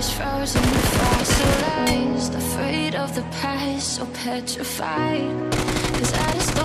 was frozen fossilized Afraid of the past, so petrified. Cause I just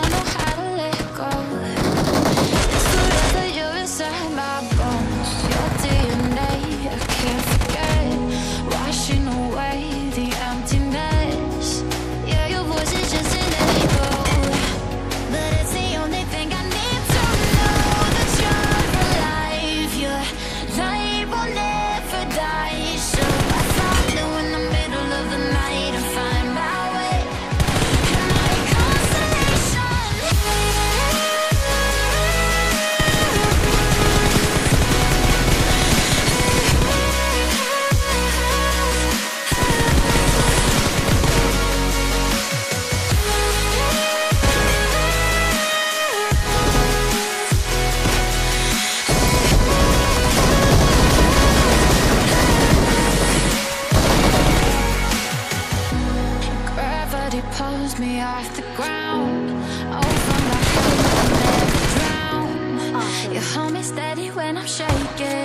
pulls me off the ground. Over my head, drown. Uh. You hold me steady when I'm shaking.